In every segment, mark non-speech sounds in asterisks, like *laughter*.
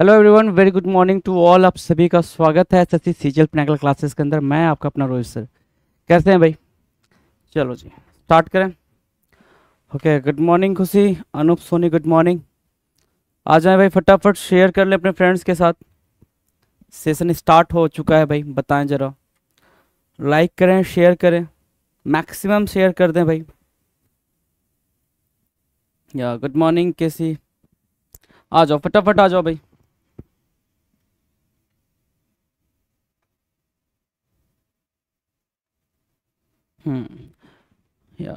Hello everyone very good morning to all आप सभी का स्वागत है S C G L classes के अंदर। मैं आपका अपना रोहित सर। कैसे हैं भाई? चलो जी स्टार्ट करें। Okay good morning Khushi. Anoop, Soni good morning आ जाएँ भाई, फटाफट शेयर कर लें अपने फ्रेंड्स के साथ। सेशन स्टार्ट हो चुका है भाई, बताएँ ज़रा। लाइक करें शेयर करें। मैक्सिमम शेयर कर दें भाई। या गुड मॉर्निंग कैसी आ जाओ, फटाफट आ जाओ भाई। हम्म या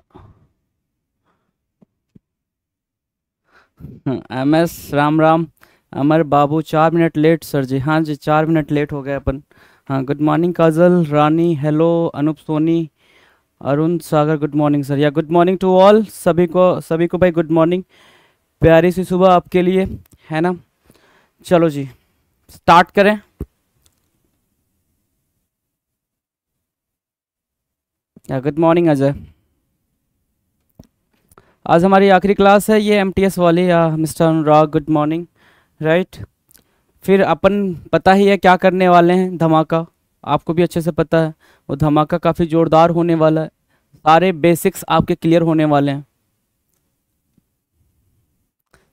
एम एस राम राम अमर बाबू चार मिनट लेट सर जी। हाँ जी, चार मिनट लेट हो गए अपन। हाँ good morning Kajal Rani hello Anoop Soni Arun Sagar good morning sir या गुड मॉर्निंग टू ऑल सभी को सभी को भाई गुड मॉर्निंग प्यारी सी सुबह आपके लिए, है ना? चलो जी स्टार्ट करें। गुड मॉर्निंग अजय आज हमारी आखिरी क्लास है, ये एमटीएस वाली, या mister Anurag good morning right फिर अपन पता ही है क्या करने वाले हैं, धमाका। आपको भी अच्छे से पता है, वो धमाका काफ़ी ज़ोरदार होने वाला है। सारे बेसिक्स आपके क्लियर होने वाले हैं।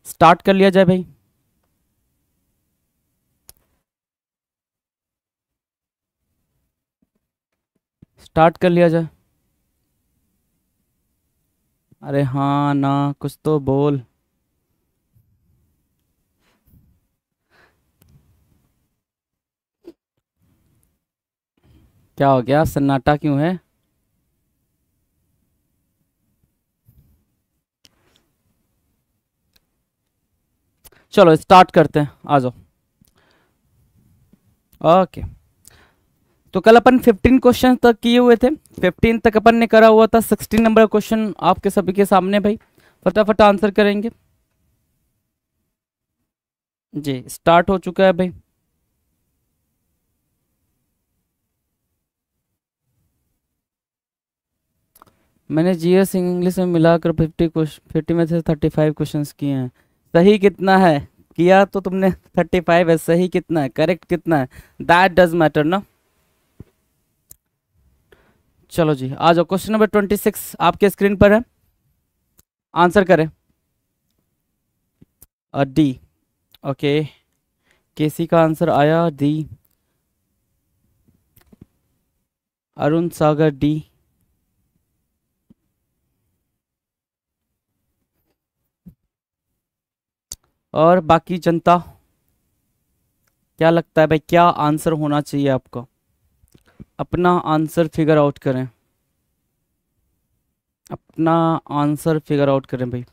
स्टार्ट कर लिया जाए भाई। स्टार्ट कर लिया जाए। अरे हाँ ना, कुछ तो बोल। क्या हो गया? सन्नाटा क्यों है? चलो स्टार्ट करते हैं। आ जाओ। ओके तो कल अपन 15 क्वेश्चन तक किए हुए थे। 15 तक अपन ने करा हुआ था। 16 नंबर क्वेश्चन आपके सभी के सामने भाई। फटाफट आंसर करेंगे। जी स्टार्ट हो चुका है भाई। मैंने जीएस इंग्लिश में मिलाकर 50 50 में से 35 क्वेश्चंस किए हैं। सही कितना है? किया तो तुमने 35 है। सही कितना है? करेक्ट कितना है? दैट डज मैटर ना? चलो जी, आ जाओ क्वेश्चन नंबर ट्वेंटी सिक्स आपके स्क्रीन पर है। आंसर करें। डी ओके केसी का आंसर आया डी अरुण सागर डी और बाकी जनता, क्या लगता है भाई, क्या आंसर होना चाहिए आपका? अपना आंसर फिगर आउट करें। अपना आंसर फिगर आउट करें भाई।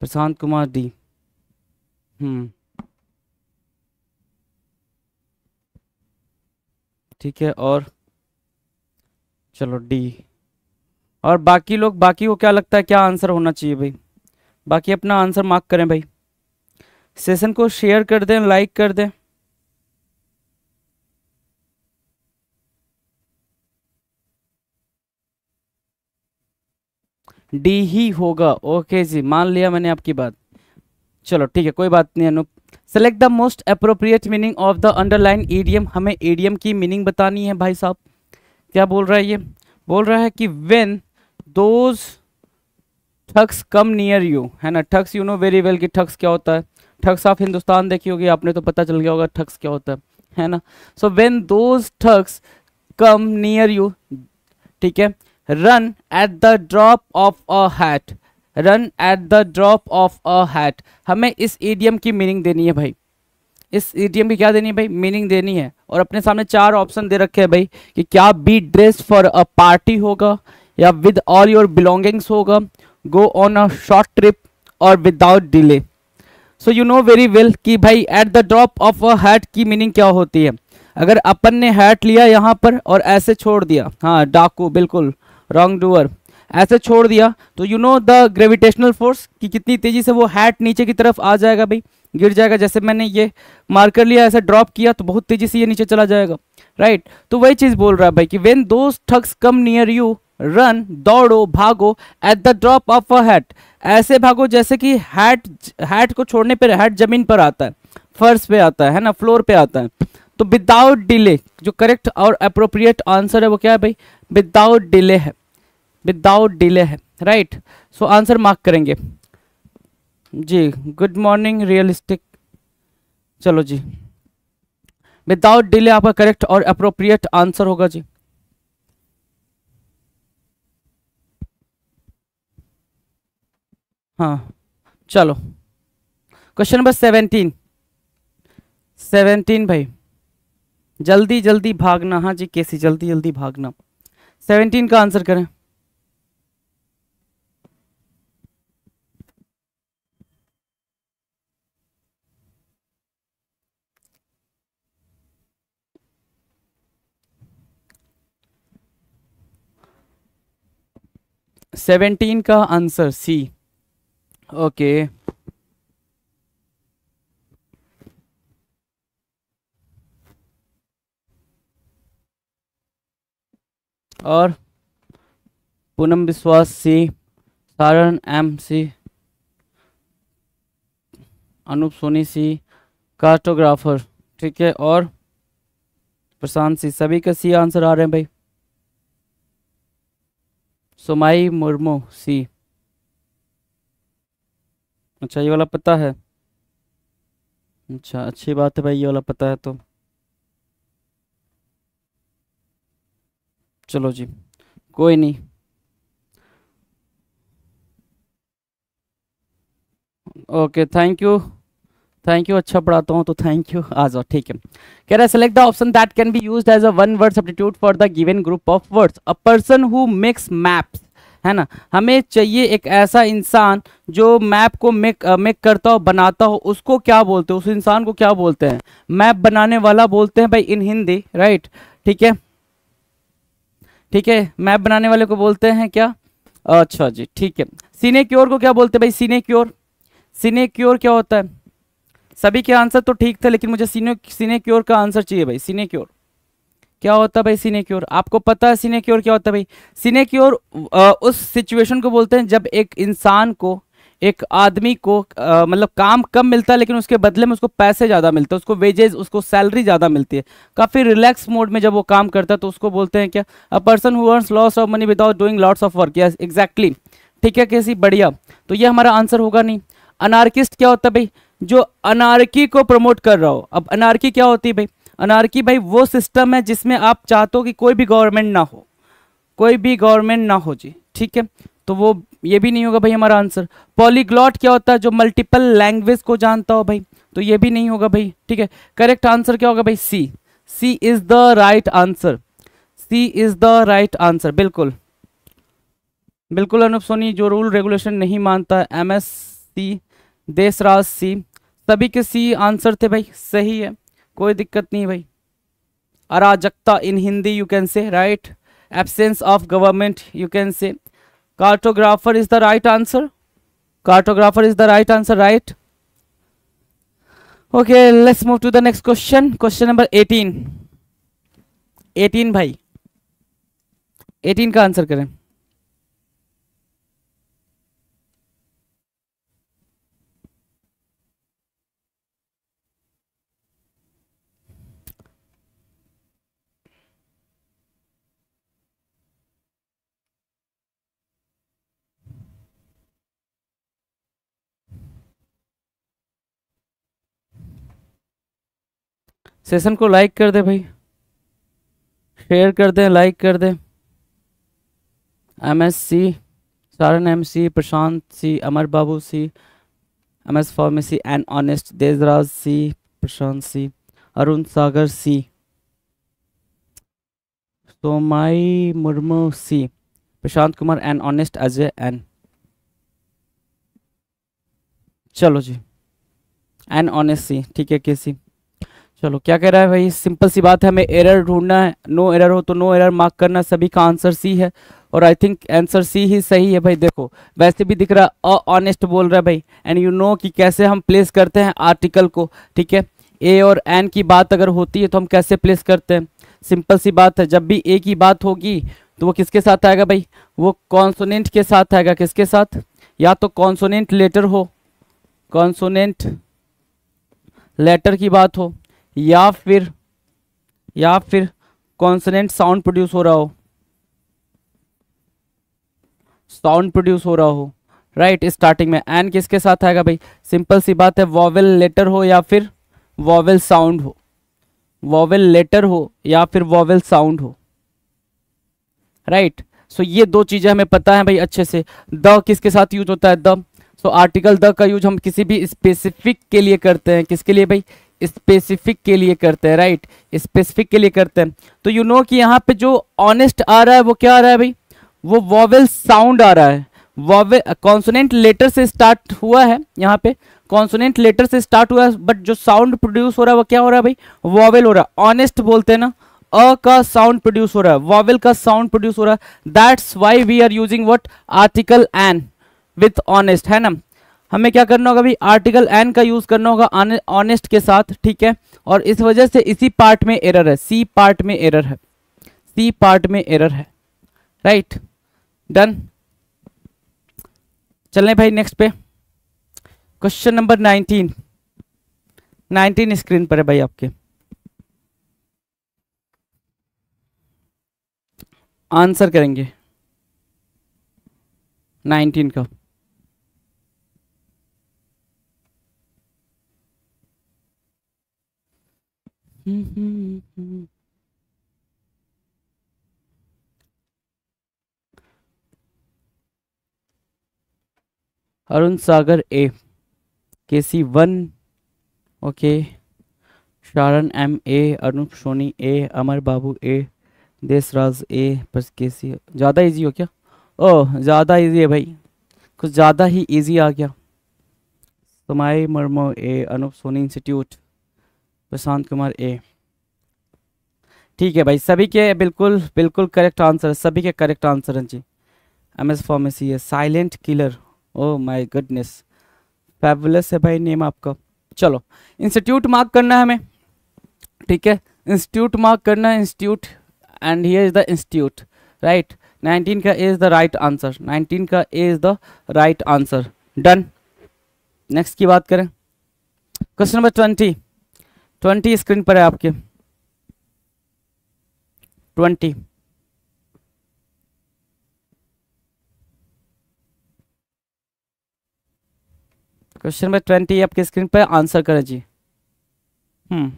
प्रशांत कुमार डी। हम्म। ठीक है, और चलो डी। और बाकी लोग, बाकी को क्या लगता है, क्या आंसर होना चाहिए भाई? बाकी अपना आंसर मार्क करें भाई। सेशन को शेयर कर दें लाइक कर दें। डी ही होगा। ओके जी, मान लिया मैंने आपकी बात। चलो, ठीक है, कोई बात नहीं, Anup. Select the most appropriate meaning of the underline idiom हमें ईडियम की मीनिंग बतानी है भाई साहब। क्या बोल रहा है ये? बोल रहा है कि when those thugs come near you, है ना? Thugs you know very well कि ठग्स क्या होता है? ठग्स ऑफ़ हिंदुस्तान देखी होगी, आपने तो पता चल गया होगा ठग्स क्या होता है है ना? So when those thugs come near you ठीक है? Run at the drop of a hat run at the drop of a hat हमें इस ईडियम की मीनिंग देनी है भाई। इस ईडियम की क्या देनी है भाई? मीनिंग देनी है। और अपने सामने चार ऑप्शन दे रखे हैं भाई कि क्या be dress for a party होगा या विद ऑल योर बिलोंगिंग्स होगा go on a short trip और without delay so you know very well कि भाई at the drop of a hat की मीनिंग क्या होती है? अगर अपन ने हैट लिया यहाँ पर और ऐसे छोड़ दिया हाँ डाकू, बिल्कुल रॉन्ग डूअर ऐसे छोड़ दिया तो you know the gravitational force कि कितनी तेज़ी से वो हैट नीचे की तरफ़ आ जाएगा भाई, गिर जाएगा। जैसे मैंने ये मार्कर लिया, ऐसे ड्रॉप किया तो बहुत तेज़ी से ये नीचे चला जाएगा राइट right? तो वही चीज़ बोल रहा है भाई कि when those thugs come near you run, दौड़ो, भागो at the drop of a hat ऐसे भागो जैसे कि हैट हैट को छोड़ने पर हैट ज़मीन पर आता है, फर्श पे आता है ना फ्लोर पे आता है। तो विदाउट डिले जो करेक्ट और अप्रोप्रिएट आंसर है वो क्या है भाई? विदाउट डिले है। विदाउट डिले है राइट सो आंसर मार्क करेंगे। जी गुड मॉर्निंग रियलिस्टिक चलो जी। विदाउट डिले आपका करेक्ट और अप्रोप्रिएट आंसर होगा जी। हाँ चलो। क्वेश्चन नंबर सेवेंटीन सेवेंटीन भाई। जल्दी जल्दी भागना। हाँ जी कैसी जल्दी जल्दी भागना। सेवेंटीन का आंसर करें। सेवेंटीन का आंसर सी ओके। और Poonam Vishwas C, Saran M C, Anoop Soni C cartographer ठीक है, और प्रशांत सी, सभी का सी आंसर आ रहे हैं भाई। सुमाई मुर्मू सी। अच्छा ये वाला पता है। अच्छा अच्छी बात है भाई, ये वाला पता है तो। चलो जी, कोई नहीं। Okay thank you thank you अच्छा पढ़ाता हूँ तो थैंक यू आ जाओ, ठीक है। कह रहा है select the option that can be used as a one word substitute for the given group of words a person who makes maps है ना? हमें चाहिए एक ऐसा इंसान जो मैप को मेक मेक करता हो, बनाता हो। उसको क्या बोलते हैं? उस इंसान को क्या बोलते हैं? मैप बनाने वाला बोलते हैं भाई इन हिंदी राइट ठीक है? ठीक है? मैप बनाने वाले को बोलते हैं क्या? अच्छा जी, ठीक है। सीने क्योर को क्या बोलते हैं भाई? सीने क्योर सीने क्योर क्या होता है? सभी के आंसर तो ठीक थे, लेकिन मुझे सीने सीने क्योर का आंसर चाहिए भाई। सीने क्योर क्या होता है भाई सीनेक्योर आपको पता है सीनेक्योर क्या होता है भाई? सीनेक्योर उस सिचुएशन को बोलते हैं जब एक इंसान को, एक आदमी को मतलब काम कम मिलता है, लेकिन उसके बदले में उसको पैसे ज़्यादा मिलते हैं, उसको वेजेस उसको सैलरी ज़्यादा मिलती है। काफ़ी रिलैक्स मोड में जब वो काम करता है तो उसको बोलते हैं क्या a person who earns lots of money without doing lots of work yes exactly ठीक है, कैसी? बढ़िया। तो ये हमारा आंसर होगा नहीं। अनार्किस्ट क्या होता है भाई? जो अनारकी को प्रमोट कर रहा हो। अब अनारकी क्या होती है भाई? अनारकी भाई, वो सिस्टम है जिसमें आप चाहते हो कि कोई भी गवर्नमेंट ना हो। कोई भी गवर्नमेंट ना हो जी, ठीक है? तो वो, ये भी नहीं होगा भाई हमारा आंसर पॉलीग्लॉट क्या होता है जो मल्टीपल लैंग्वेज को जानता हो भाई? तो ये भी नहीं होगा भाई, ठीक है? करेक्ट आंसर क्या होगा भाई? C C is the right answer C is the right answer बिल्कुल। बिल्कुल अनुप सोनी, जो रूल रेगुलेशन नहीं मानता M S C Deshraj C सभी के सी आंसर थे भाई, सही है। कोई दिक्कत नहीं भाई। अराजकता in Hindi you can say right absence of government you can say cartographer is the right answer cartographer is the right answer right okay let's move to the next question question number 18 18 भाई। 18 का answer करें। Session को like कर दे भाई। Share कर दें, like कर दें। M S C Saran M C Prashant C Amar Babu C M S pharmacy and honest Deshraj C Prashant C Arun Sagar C Somai Murmu C Prashant Kumar and honest Ajay N चलो जी। And honest सी ठीक है के सी चलो, क्या कह रहा है भाई? सिंपल सी बात है, हमें एरर ढूंढना है। नो एरर हो तो नो एरर मार्क करना सभी का आंसर सी है। और आई थिंक आंसर सी ही सही है भाई। देखो, वैसे भी दिख रहा है ऑनेस्ट बोल रहा है भाई। एंड यू नो कि कैसे हम प्लेस करते हैं आर्टिकल को, ठीक है? ए और एन की बात अगर होती है तो हम कैसे प्लेस करते हैं? सिंपल सी बात है, जब भी ए की बात होगी तो वो किसके साथ आएगा भाई? वो कॉन्सोनेंट के साथ आएगा। किसके साथ? या तो कॉन्सोनेंट लेटर हो कॉन्सोनेंट लेटर की बात हो या फिर या फिर कॉन्सनेंट साउंड प्रोड्यूस हो रहा हो। साउंड प्रोड्यूस हो रहा हो। राइट right, स्टार्टिंग में एन किसके साथ आएगा भाई? सिंपल सी बात है वॉवेल लेटर हो या फिर वॉवेल साउंड हो। वॉवेल लेटर हो या फिर वॉवेल साउंड हो। Right right? सो so ये दो चीज़ें हमें पता है भाई अच्छे से। द किसके साथ यूज़ होता है? द। सो आर्टिकल द का यूज़ हम किसी भी स्पेसिफिक के लिए करते हैं। किसके लिए भाई? स्पेसिफिक के लिए करते हैं राइट स्पेसिफिक के लिए करते हैं। तो यू you नो know कि यहाँ पे जो ऑनेस्ट आ रहा है, वो क्या आ रहा है भाई? वो वॉवेल साउंड आ रहा है। वॉवेल कॉन्सोनेंट लेटर से स्टार्ट हुआ है यहाँ पे। कॉन्सोनेंट लेटर से स्टार्ट हुआ है बट जो साउंड प्रोड्यूस हो रहा है, वो क्या हो रहा है भाई? वॉवेल हो रहा है। ऑनेस्ट बोलते हैं ना, अ का साउंड प्रोड्यूस हो रहा है। वॉवेल का साउंड प्रोड्यूस हो रहा है। That's why we are using what article an with honest है ना? हमें क्या करना होगा भाई आर्टिकल एन का यूज़ करना होगा ऑनेस्ट के साथ, ठीक है? और इस वजह से इसी पार्ट में एरर है। सी पार्ट में एरर है। सी पार्ट में एरर है। राइट डन चलें भाई नेक्स्ट पे। Question number nineteen nineteen screen पर है भाई आपके। आंसर करेंगे। नाइनटीन का। Arun Sagar A K C one okay Sharan M A Anoop Soni A Amar Babu A Deshraj A बस के सी ज़्यादा इजी हो क्या? ओह ज़्यादा इजी है भाई। कुछ ज़्यादा ही इजी आ गया। Somai Murmu A Anoop Soni institute Prashant Kumar A. ठीक है भाई, सभी के बिल्कुल बिल्कुल करेक्ट आंसर सभी के करेक्ट आंसर हैं जी। एम एस फार्मेसी है silent killer oh my goodness fabulous है भाई नेम आपका। चलो इंस्टीट्यूट मार्क करना है हमें। ठीक है इंस्टीट्यूट मार्क करना है institute and here is the institute right 19 का इज़ द राइट आंसर 19 का is the right answer done next की बात करें। Question number twenty twenty screen पर है आपके। ट्वेंटी। क्वेश्चन नंबर ट्वेंटी आपके स्क्रीन पर, आंसर करें जी। हम्म।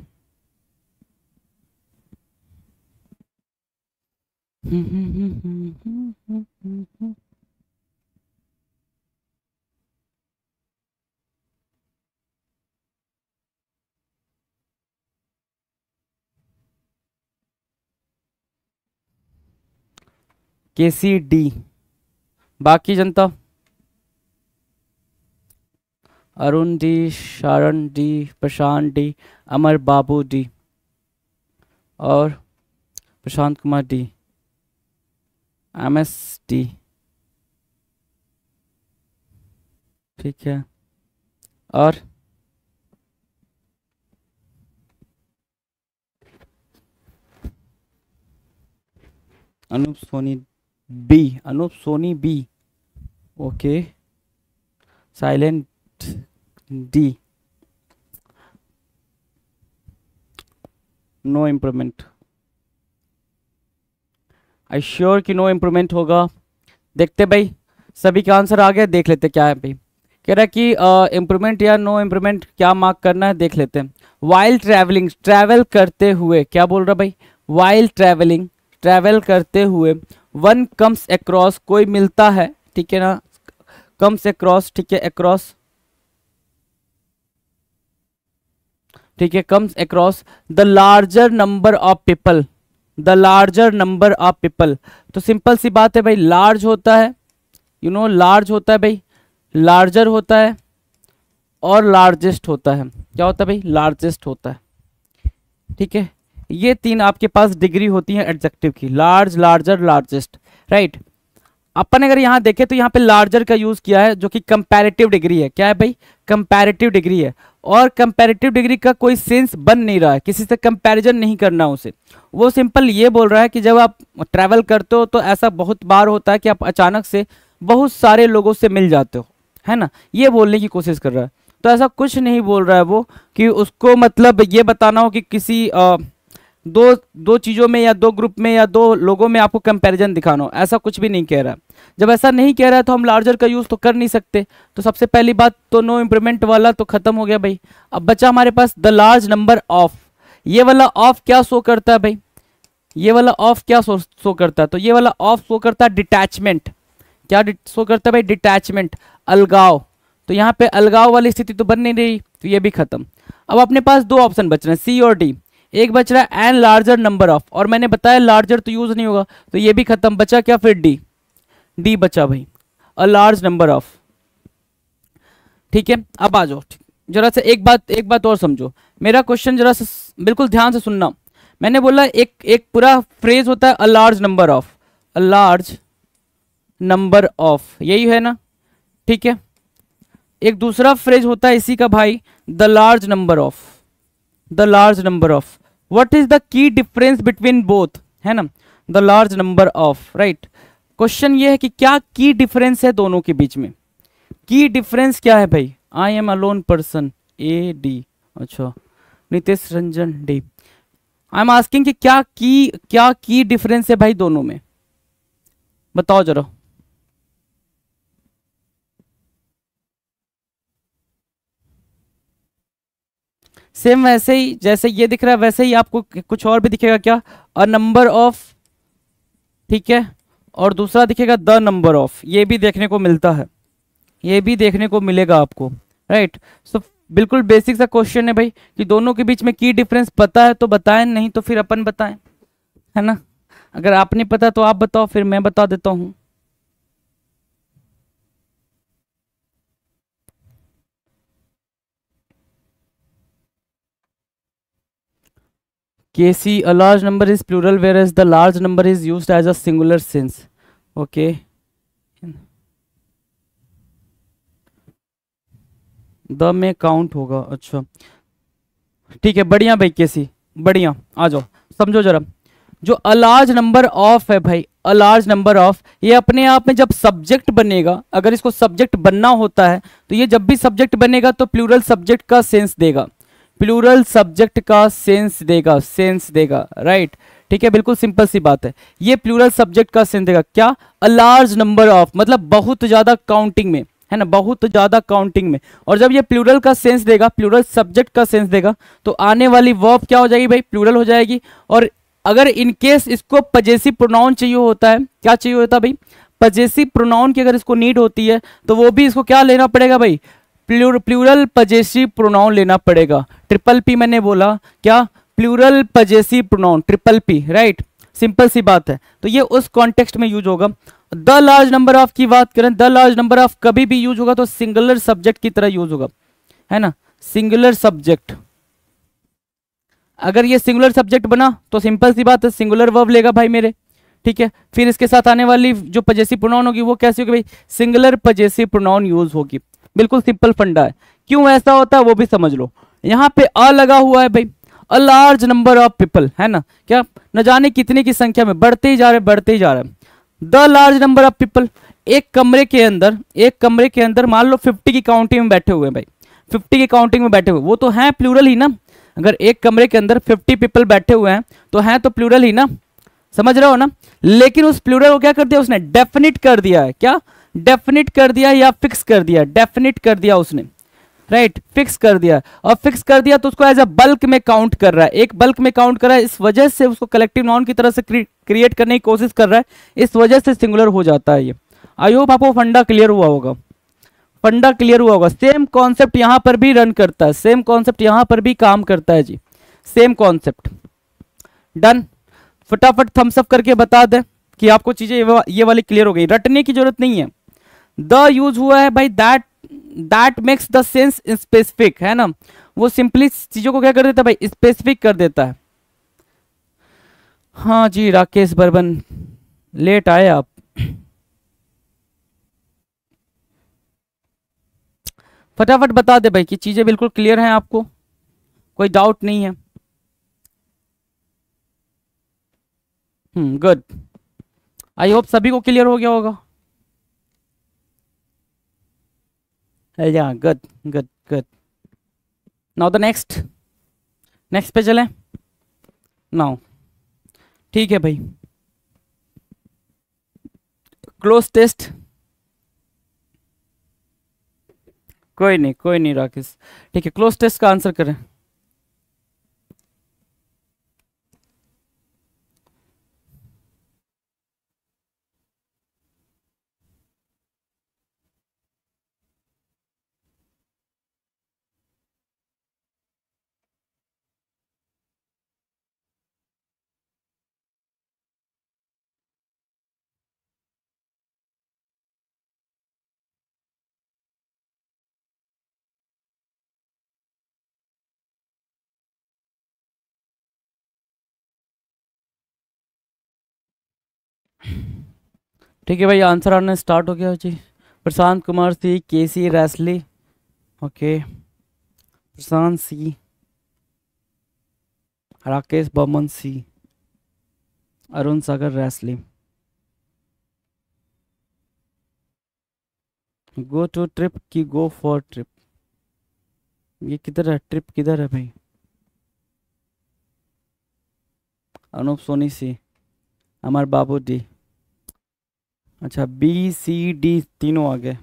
के सी डी बाकी जनता? Arun D, Sharan D, Prashant D, Amar Babu D और Prashant Kumar D M S D ठीक है। और? Anoop Soni B Anoop, Soni B okay silent D no improvement I sure कि no improvement होगा? देखते भाई, सभी का आंसर आ गया देख लेते क्या है भाई। कह रहा कि इम्प्रूवमेंट या नो इम्प्रूवमेंट क्या मार्क करना है, देख लेते हैं। वाइल्ड ट्रैवलिंग ट्रैवल करते हुए, क्या बोल रहा भाई? वाइल्ड ट्रैवलिंग ट्रैवल करते हुए वन कम्स अक्रॉस कोई मिलता है, ठीक है ना? कम्स अक्रॉस ठीक है अक्रॉस ठीक है, comes across the larger number of people the larger number of people तो सिंपल सी बात है भाई लार्ज होता है यू नो लार्ज होता है भाई लार्जर होता है और लार्जेस्ट होता है। क्या होता है भाई? लार्जेस्ट होता है। ठीक है? ये तीन आपके पास डिग्री होती है एडजेक्टिव की लार्ज लार्जर लार्जेस्ट राइट अपन अगर यहाँ देखें तो यहाँ पे लार्जर का यूज़ किया है जो कि कंपैरेटिव डिग्री है। क्या है भाई? कंपैरेटिव डिग्री है। और कंपैरेटिव डिग्री का कोई सेंस बन नहीं रहा है। किसी से कंपैरिजन नहीं करना उसे। वो सिंपल ये बोल रहा है कि जब आप ट्रैवल करते हो तो ऐसा बहुत बार होता है कि आप अचानक से बहुत सारे लोगों से मिल जाते हो। है ना? ये बोलने की कोशिश कर रहा है। तो ऐसा कुछ नहीं बोल रहा है वो कि उसको मतलब ये बताना हो कि किसी आ, दो दो चीज़ों में या दो ग्रुप में या दो लोगों में आपको कंपैरिजन दिखाना हो। ऐसा कुछ भी नहीं कह रहा। जब ऐसा नहीं कह रहा है तो हम लार्जर का यूज़ तो कर नहीं सकते। तो सबसे पहली बात तो नो इम्प्रूवमेंट वाला तो खत्म हो गया भाई। अब बचा हमारे पास द लार्ज नंबर ऑफ़ ये वाला ऑफ़ क्या शो करता है भाई? ये वाला ऑफ़ क्या शो शो करता है? तो ये वाला ऑफ़ शो करता है डिटैचमेंट क्या शो करता है भाई? डिटैचमेंट अलगाव। तो यहाँ पे अलगाव वाली स्थिति तो बन नहीं रही तो ये भी खत्म। अब अपने पास दो ऑप्शन बच रहे हैं सी और डी एक बच रहा है एन लार्जर नंबर ऑफ़ और मैंने बताया लार्जर तो यूज़ नहीं होगा तो ये भी खत्म, बचा क्या फिर डी डी बचा भाई अ लार्ज नंबर ऑफ़ ठीक है, अब आ जाओ जरा से एक बात एक बात और समझो। मेरा क्वेश्चन जरा से बिल्कुल ध्यान से सुनना। मैंने बोला एक एक पूरा फ्रेज होता है a large number of a large number of यही है ना? ठीक है? एक दूसरा फ्रेज होता है इसी का भाई the large number of the large number of what is the key difference between both है ना? The large number of right question ये है कि क्या की डिफरेंस है दोनों के बीच में? की डिफरेंस क्या है भाई? I am alone person A D अच्छा। Nitesh Ranjan D I am asking क्या की क्या की डिफरेंस है भाई दोनों में? बताओ जरा। सेम वैसे ही, जैसे ये दिख रहा है, वैसे ही आपको कुछ और भी दिखेगा क्या? अ नंबर ऑफ़ ठीक है? और दूसरा दिखेगा द नंबर ऑफ़ ये भी देखने को मिलता है। ये भी देखने को मिलेगा आपको। राइट सो बिल्कुल बेसिक सा क्वेश्चन है भाई, कि दोनों के बीच में की डिफरेंस पता है तो बताएँ, नहीं तो फिर अपन बताएँ। है ना? अगर आपने पता तो आप बताओ, फिर मैं बता देता हूँ। Kc, a large number is plural whereas the large number is used as a singular sense. Okay. The में काउंट होगा अच्छा ठीक है बढ़िया भाई केसी बढ़िया आ जाओ समझो जरा जो अलार्ज नंबर ऑफ़ है भाई अलार्ज नंबर ऑफ़ ये अपने आप में जब सब्जेक्ट बनेगा अगर इसको सब्जेक्ट बनना होता है तो ये जब भी सब्जेक्ट बनेगा तो प्लूरल सब्जेक्ट का सेंस देगा प्लूरल सब्जेक्ट का सेंस देगा सेंस देगा राइट ठीक है, बिल्कुल सिंपल सी बात है। ये प्लूरल सब्जेक्ट का सेंस देगा। क्या? अ लार्ज नंबर ऑफ़ मतलब बहुत ज़्यादा काउंटिंग में, है ना? बहुत ज़्यादा काउंटिंग में। और जब ये प्लूरल का सेंस देगा, प्लूरल सब्जेक्ट का सेंस देगा तो आने वाली वर्ब क्या हो जाएगी भाई? प्लूरल हो जाएगी। और अगर इनकेस इसको पजेसिव प्रोनाउन चाहिए होता है, क्या चाहिए होता है भाई? पजेसिव प्रोनाउन की अगर इसको नीड होती है तो वो भी इसको क्या लेना पड़ेगा भाई? प्लूर, प्लूरल पजेसिव प्रोनाउन लेना पड़ेगा ट्रिपल पी मैंने बोला क्या plural possessive pronoun triple P right simple सी बात है तो ये उस कॉन्टेक्स्ट में यूज़ होगा द लार्ज नंबर ऑफ़ की बात करें द लार्ज नंबर ऑफ़ कभी भी यूज़ होगा तो सिंगुलर सब्जेक्ट की तरह यूज़ होगा है ना सिंगुलर सब्जेक्ट अगर ये सिंगुलर सब्जेक्ट बना तो सिंपल सी बात है सिंगुलर वर्ब लेगा भाई मेरे ठीक है फिर इसके साथ आने वाली जो पजेसिव प्रोनाउन होगी वो कैसी होगी भाई सिंगुलर पजेसिव प्रोनाउन यूज़ होगी बिल्कुल सिंपल फंडा है। क्यों ऐसा होता है वो भी समझ लो। यहाँ पे अ लगा हुआ है भाई। A large number of people है ना? क्या? न जाने कितने की संख्या में बढ़ते ही जा रहे बढ़ते ही जा रहे the large number of people एक कमरे के अंदर, एक कमरे के अंदर मान लो फिफ्टी की काउंटिंग में बैठे हुए हैं भाई। फिफ्टी की काउंटिंग में बैठे हुए वो तो हैं प्लूरल ही ना? अगर एक कमरे के अंदर फिफ्टी पीपल बैठे हुए हैं तो हैं तो प्लूरल ही ना? समझ रहे हो ना? लेकिन उस प्लूरल को क्या कर दिया? उसने डेफिनिट कर दिया है। क्या? डेफिनिट कर दिया या फिक्स कर दिया डेफिनेट कर दिया उसने। राइट right, फिक्स कर दिया। और फिक्स कर दिया तो उसको एज अ बल्क में काउंट कर रहा है। एक बल्क में काउंट कर रहा है इस वजह से उसको कलेक्टिव नाउन की तरह से क्रिएट करने की कोशिश कर रहा है। इस वजह से सिंगुलर हो जाता है ये। आई होप आपको फंडा क्लियर हुआ होगा। फंडा क्लियर हुआ होगा। सेम कॉन्सेप्ट यहाँ पर भी रन करता है। सेम कॉन्सेप्ट यहाँ पर भी काम करता है जी। सेम कॉन्सेप्ट डन फटाफट थम्सअप करके बता दें कि आपको चीज़ें ये वाली क्लियर हो गई। रटने की ज़रूरत नहीं है। द यूज़ हुआ है भाई that that makes the sense specific है ना? वो सिंपली चीज़ों को क्या कर देता है भाई? स्पेसिफिक कर देता है। हाँ जी, राकेश बर्बन लेट आए आप। फटाफट बता दे भाई कि चीज़ें बिल्कुल क्लियर हैं आपको? कोई डाउट नहीं है। हम्म गुड आई होप सभी को क्लियर हो गया होगा। या good good good now the next next पे चले। नाउ ठीक है भाई। क्लोज टेस्ट कोई नहीं कोई नहीं राकेश। ठीक है क्लोज टेस्ट का आंसर करें। ठीक है भाई आंसर आना स्टार्ट हो गया जी। प्रशांत कुमार सी के सी रैसली ओके प्रशांत सी। राकेश बमन सी। अरुण सागर रैसली गो टू ट्रिप की गो फॉर ट्रिप ये किधर है? ट्रिप किधर है भाई? अनूप सोनी सी। अमर बाबू डी। अच्छा बी सी डी तीनों आ गए।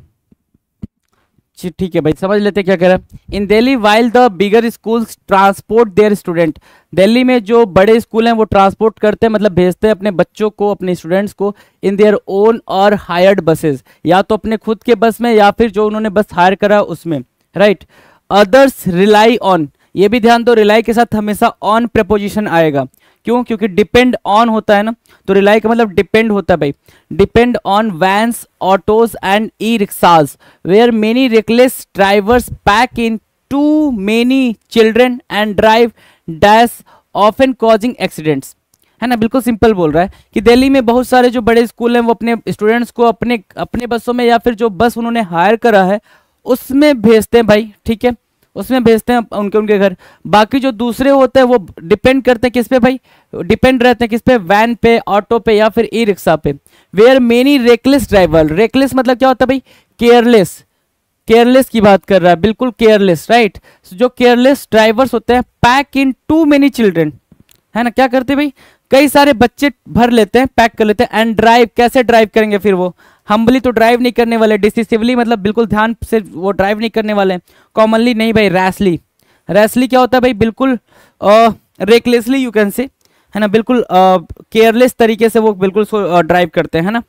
ठीक है भाई, समझ लेते क्या कह रहा है। In Delhi while the bigger school transport their student Delhi में जो बड़े स्कूल हैं, वो ट्रांसपोर्ट करते हैं मतलब भेजते हैं अपने बच्चों को, अपने स्टूडेंट्स को इन देयर ओन और हायर्ड बसेस या तो अपने खुद के बस में, या फिर जो उन्होंने बस हायर करा उसमें राइट अदर्स रिलाई ऑन ये भी ध्यान दो रिलाई के साथ हमेशा ऑन प्रपोजिशन आएगा। क्यों? क्योंकि डिपेंड ऑन होता है ना? तो रिलाई का मतलब डिपेंड होता है भाई। Depend on vans autos and e rickshaws where many reckless drivers pack in too many children and drive dash off an causing accidents है ना? बिल्कुल सिंपल बोल रहा है कि दिल्ली में बहुत सारे जो बड़े स्कूल हैं, वो अपने स्टूडेंट्स को अपने अपने बसों में या फिर जो बस उन्होंने हायर करा है, उसमें भेजते हैं भाई, ठीक है? उसमें भेजते हैं उनके उनके घर। बाकी जो दूसरे होते हैं, वो डिपेंड करते हैं किस पे भाई? डिपेंड रहते हैं किस पे? वैन पे ऑटो पे या फिर ई रिक्शा पे where many reckless driver reckless मतलब क्या होता है भाई? केयरलेस केयरलेस की बात कर रहा है। बिल्कुल केयरलेस राइट जो केयरलेस ड्राइवर्स होते हैं pack in too many children है ना? क्या करते भाई? कई सारे बच्चे भर लेते हैं पैक कर लेते हैं एंड ड्राइव कैसे ड्राइव करेंगे फिर वो? हम्बली तो ड्राइव नहीं करने वाले डिसिसिवली मतलब बिल्कुल ध्यान से वो ड्राइव नहीं करने वाले कॉमनली नहीं भाई रैसली रैसली क्या होता है भाई? बिल्कुल रेकलेसली यू कैन से है ना? बिल्कुल केयरलेस तरीके से वो बिल्कुल ड्राइव करते हैं, है ना?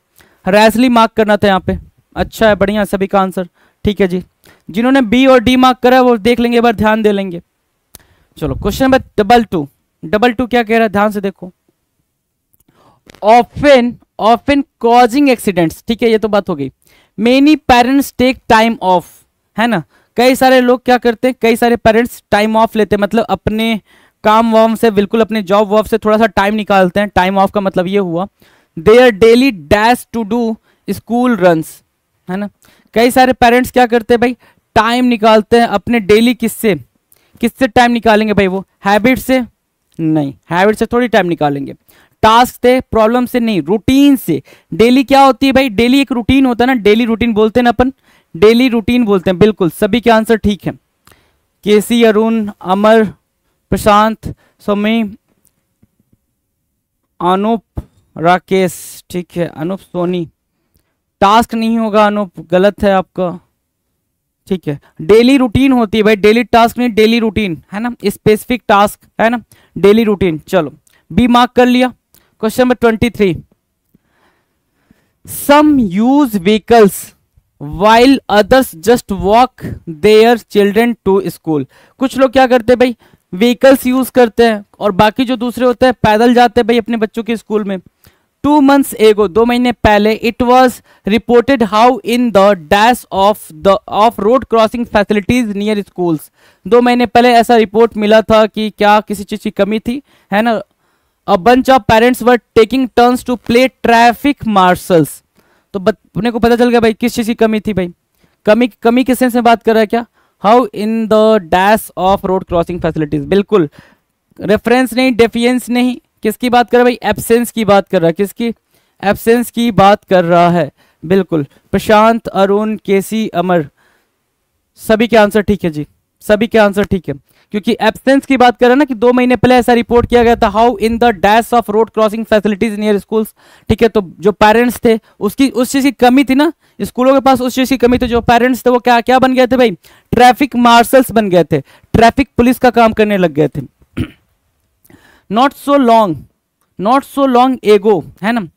रैसली मार्क करना था यहाँ पे। अच्छा है, बढ़िया सभी का आंसर ठीक है जी। जिन्होंने बी और डी मार्क करा वो देख लेंगे, एक बार ध्यान दे लेंगे। चलो question number double two double two क्या कह रहा है? ध्यान से देखो। ऑफेन ऑफन कॉजिंग एक्सीडेंट्स ठीक है, ये तो बात हो गई। Many parents take time off है ना? कई सारे लोग क्या करते हैं, कई सारे पेरेंट्स टाइम ऑफ़ लेते हैं मतलब अपने काम वाम से बिल्कुल अपने जॉब वॉब से थोड़ा सा टाइम निकालते हैं। टाइम ऑफ़ का मतलब ये हुआ their daily dash to do school runs है ना? कई सारे पेरेंट्स क्या करते हैं भाई टाइम निकालते हैं अपने डेली किससे? किससे टाइम निकालेंगे भाई वो? हैबिट से? नहीं हैबिट से थोड़ी टाइम निकालेंगे। टास्क से प्रॉब्लम से नहीं रूटीन से। डेली क्या होती है भाई डेली एक रूटीन होता है ना डेली रूटीन बोलते हैं ना अपन डेली रूटीन बोलते हैं, बिल्कुल, सभी के आंसर ठीक है। केसी, अरुण, अमर, प्रशांत सोमी अनूप, राकेश, ठीक है, अनूप, सोनी। टास्क नहीं होगा, अनूप, गलत है आपका। ठीक है, डेली रूटीन होती है भाई, डेली टास्क नहीं, डेली रूटीन, है ना? स्पेसिफिक टास्क, है ना? डेली रूटीन, चलो, बी मार्क कर लिया। Question number twenty three. Some use vehicles while others just walk their children to school कुछ लोग क्या करते हैं भाई? व्हीकल्स यूज़ करते हैं और बाकी जो दूसरे होते हैं, पैदल जाते हैं भाई अपने बच्चों के स्कूल में। टू मंथ्स एगो दो महीने पहले it was reported how in the dash of the of road crossing facilities near schools दो महीने पहले ऐसा रिपोर्ट मिला था कि क्या किसी चीज़ की कमी थी, है ना? A bunch of parents were taking turns to play traffic marshals. तो अपने को पता चल गया भाई, किस चीज़ की कमी थी भाई? कमी कमी किस सेंस में बात कर रहा है क्या? How in the dash of road crossing facilities बिल्कुल। रेफरेंस नहीं डेफियंस नहीं। किसकी बात कर रहा है भाई? एब्सेंस की बात कर रहा है। किसकी? एब्सेंस की बात कर रहा है। बिल्कुल। प्रशांत अरुण, केसी अमर। सभी के आंसर ठीक है जी। सभी के आंसर ठीक है। क्योंकि एब्सेंस की बात करें ना कि दो महीने पहले ऐसा रिपोर्ट किया गया था how in the dash of road crossing facilities near schools ठीक है तो जो पेरेंट्स थे, उसकी, उस चीज़ की कमी थी ना, स्कूलों के पास उस चीज़ की कमी थी, जो पेरेंट्स थे, वो क्या क्या बन गए थे भाई? ट्रैफ़िक मार्शल्स बन गए थे ट्रैफ़िक पुलिस का काम करने लग गए थे। Not so long not so long ago है ना?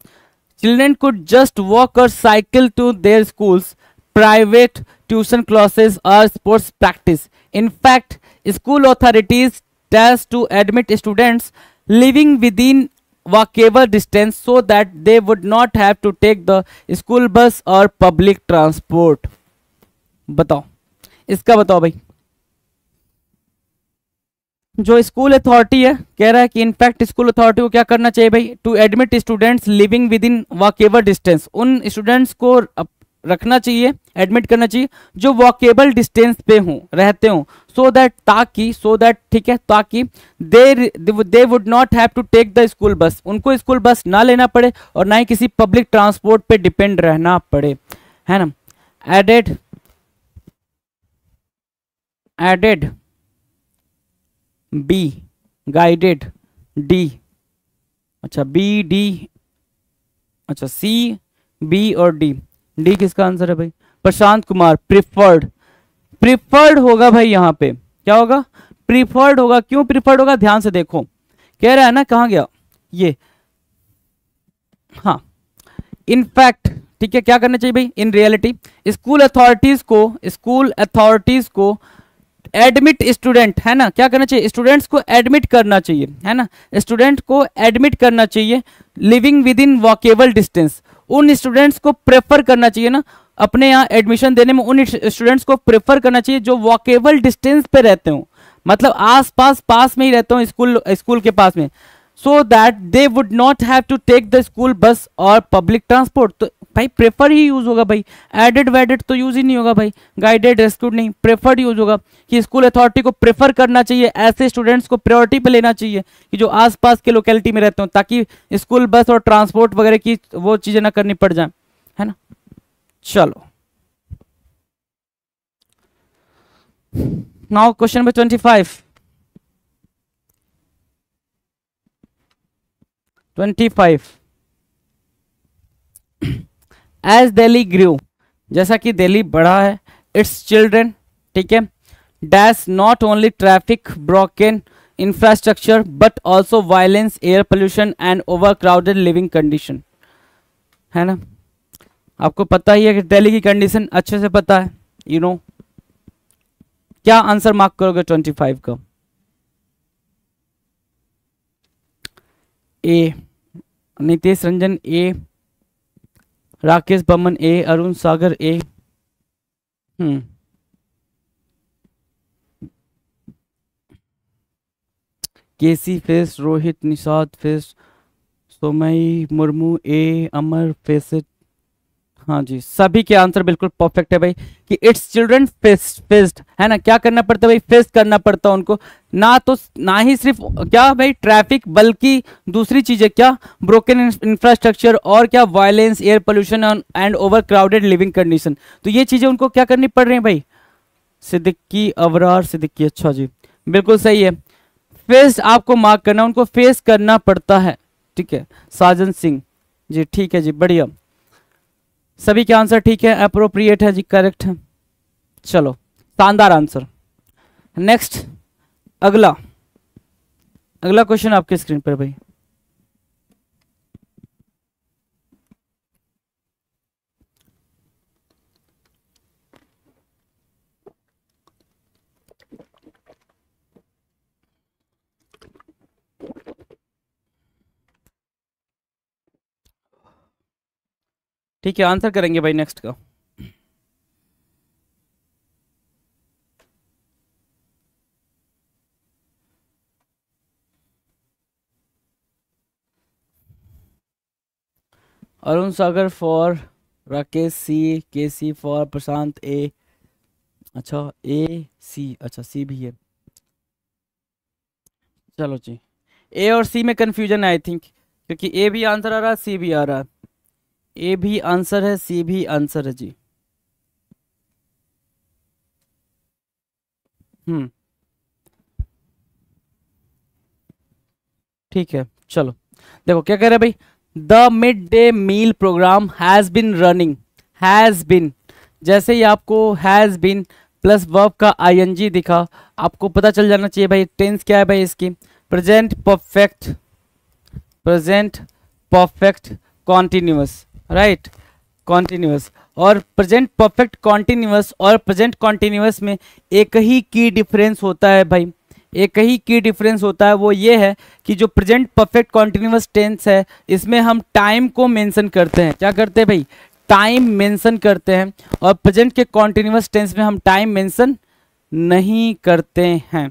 चिल्ड्रेन कुड जस्ट वॉक और cycle to their schools private tuition classes और sports practice in fact school authorities टैस to admit students living within walkable distance so that they would not have to take the school bus और public transport बताओ। इसका बताओ भाई। जो school authority है, कह रहा है कि इनफैक्ट स्कूल अथॉरिटी को क्या करना चाहिए भाई? To admit students living within walkable distance उन स्टूडेंट्स को रखना चाहिए एडमिट करना चाहिए, जो वॉकेबल डिस्टेंस पे हों, रहते हों सो दैट ताकि सो दैट ठीक है, ताकि they they would not have to take the school bus उनको स्कूल बस ना लेना पड़े और ना ही किसी पब्लिक ट्रांसपोर्ट पे डिपेंड रहना पड़े। है ना? Added added B guided D अच्छा बी डी अच्छा सी बी और डी डी किसका आंसर है भाई? प्रशांत कुमार, प्रिफर्ड। प्रिफर्ड होगा भाई यहाँ पे। क्या होगा? प्रिफर्ड होगा। क्यों प्रिफर्ड होगा? ध्यान से देखो। कह रहा है ना, कहा गया? ये। हाँ। इनफैक्ट ठीक है, क्या करना चाहिए भाई? In reality. स्कूल अथॉरिटीज को, स्कूल अथॉरिटीज को एडमिट स्टूडेंट, है ना? क्या करना चाहिए? स्टूडेंट्स को एडमिट करना चाहिए, है ना? स्टूडेंट को एडमिट करना चाहिए, living with in walkable distance. उन स्टूडेंट्स को प्रेफर करना चाहिए ना। अपने यहाँ एडमिशन देने में उन स्टूडेंट्स को प्रेफर करना चाहिए जो वॉकेबल डिस्टेंस पे रहते हो। मतलब आस पास पास में ही रहते हो स्कूल स्कूल के पास में। So that they would not have to take the school bus और पब्लिक ट्रांसपोर्ट तो भाई प्रेफर ही यूज़ होगा भाई। एडेड वेडेड तो यूज़ ही नहीं होगा भाई। गाइडेड रेस्क्यूड नहीं प्रेफर्ड यूज़ होगा। कि स्कूल अथॉरिटी को प्रेफर करना चाहिए, ऐसे स्टूडेंट्स को प्रायोरिटी पे लेना चाहिए कि जो आसपास के लोकेलिटी में रहते हो, ताकि स्कूल बस और ट्रांसपोर्ट वगैरह की वो चीज़ें ना करनी पड़ जाए। है ना? चलो। Now question number twenty five twenty five as Delhi grows जैसा कि दिल्ली बड़ा है इट्स चिल्ड्रेन ठीक है dash not only traffic broken infrastructure but also violence air pollution and overcrowded living condition है ना? आपको पता ही है कि दिल्ली की कंडीशन अच्छे से पता है यू you नो know. क्या आंसर मार्क करोगे ट्वेंटी फाइव का? A Nitesh Ranjan A Rakesh Baman A, Arun Sagar A. Hmm. KC face, Rohit Nishad face, Somai Murmu A, Amar फेसेट हाँ जी, सभी के आंसर बिल्कुल परफेक्ट है भाई, कि इट्स चिल्ड्रन फेस्ड है ना? क्या करना पड़ता है भाई? फेस करना पड़ता है उनको। ना तो ना ही सिर्फ़, क्या भाई? ट्रैफ़िक बल्कि दूसरी चीज़ें, क्या? ब्रोकन इंफ्रास्ट्रक्चर और क्या? Violence air pollution and overcrowded living condition तो ये चीज़ें उनको क्या करनी पड़ रही है भाई? सिद्दीकी अवरार, सिद्दीकी अच्छा जी। बिल्कुल सही है। फेस आपको मार्क करना उनको फेस करना पड़ता है। ठीक है? साजन सिंह। जी, ठीक है जी, बढ़िया। सभी के आंसर ठीक है अप्रोप्रिएट है जी करेक्ट है। चलो, शानदार आंसर। नेक्स्ट अगला। अगला क्वेश्चन आपके स्क्रीन पर भाई। ठीक है आंसर करेंगे भाई नेक्स्ट का। Arun Sagar for Rakesh C K C for प्रशांत ए अच्छा ए सी अच्छा सी भी है। चलो जी। ए और सी में कंफ्यूजन है आई थिंक क्योंकि ए भी आंसर आ रहा है सी भी आ रहा है। ए भी आंसर है, सी भी आंसर है जी। हम्म। ठीक है, चलो। देखो, क्या कह रहे भाई? The mid day meal program has been running, has been. जैसे ही आपको हैज़ बिन प्लस वर्ब का आईएनजी दिखा, आपको पता चल जाना चाहिए भाई, टेंस क्या है भाई इसकी? Present perfect present perfect continuous right continuous और प्रेजेंट परफेक्ट कॉन्टिन्यूस और प्रेजेंट कॉन्टिन्यूस में एक ही की डिफरेंस होता है भाई। एक ही की डिफरेंस होता है, वो ये है कि जो प्रेजेंट परफेक्ट कॉन्टिन्यूस टेंस है, इसमें हम टाइम को मेंशन करते हैं। क्या करते हैं भाई? टाइम मेंशन करते हैं। और प्रेजेंट के कॉन्टिन्यूस टेंस में हम टाइम मेंशन नहीं करते हैं।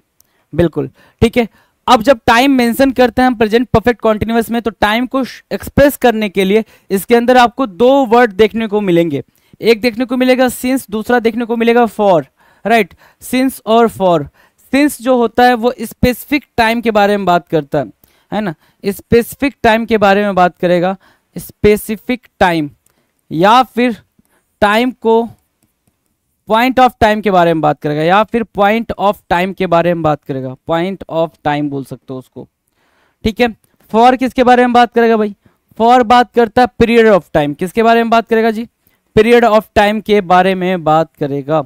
बिल्कुल, ठीक है? अब जब टाइम मेंशन करते हैं हम प्रेजेंट परफेक्ट कॉन्टिन्यूस में तो टाइम को एक्सप्रेस करने के लिए इसके अंदर आपको दो वर्ड देखने को मिलेंगे। एक देखने को मिलेगा सिंस दूसरा देखने को मिलेगा फॉर राइट सिंस और फॉर सिंस जो होता है वो स्पेसिफिक टाइम के बारे में बात करता है है ना? स्पेसिफिक टाइम के बारे में बात करेगा स्पेसिफिक टाइम या फिर टाइम को पॉइंट ऑफ़ टाइम के बारे में बात करेगा, या फिर पॉइंट ऑफ़ टाइम के बारे में बात करेगा। पॉइंट ऑफ़ टाइम बोल सकते हो उसको। ठीक है? फॉर किसके बारे में बात करेगा भाई? फॉर बात करता है पीरियड ऑफ़ टाइम किसके बारे में बात करेगा जी? पीरियड ऑफ़ टाइम के बारे में बात करेगा।